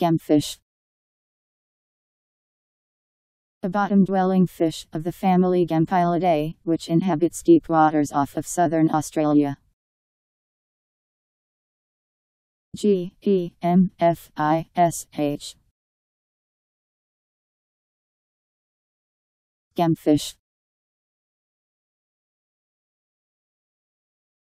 Gemfish. A bottom-dwelling fish of the family Gempylidae, which inhabits deep waters off of southern Australia. G E M F I S H. Gemfish.